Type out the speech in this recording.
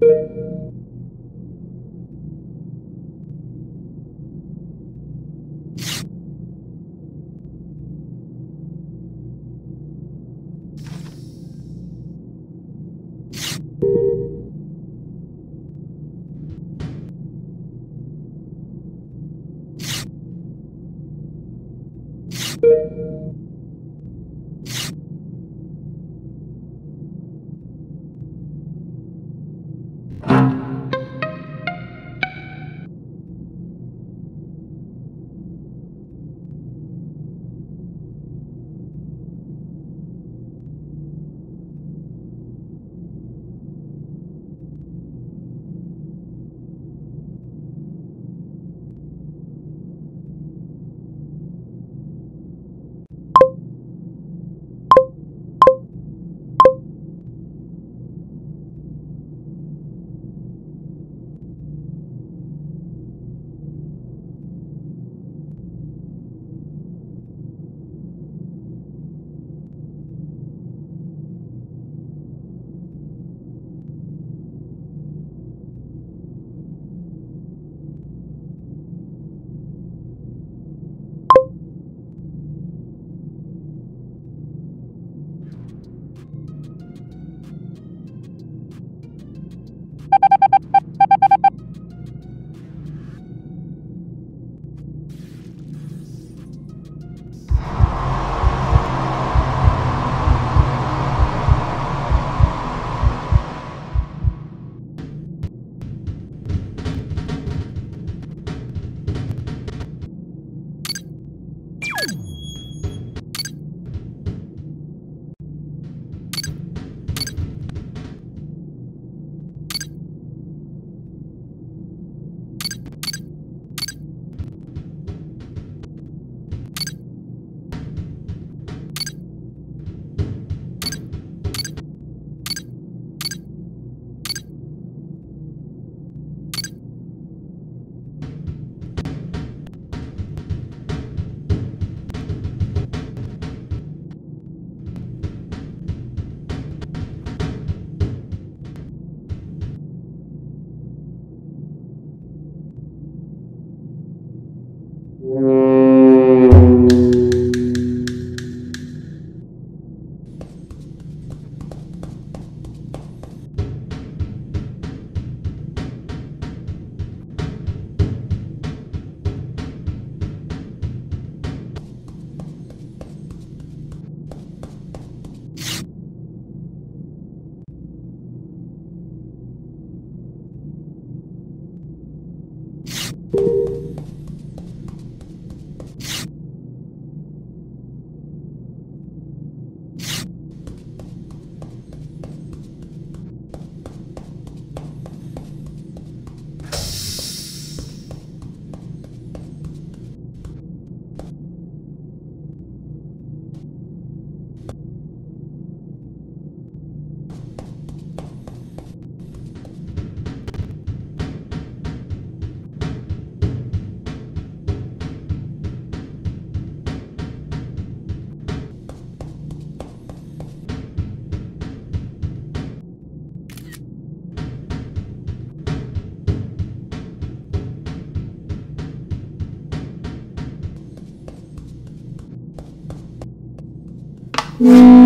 you Mm-hmm.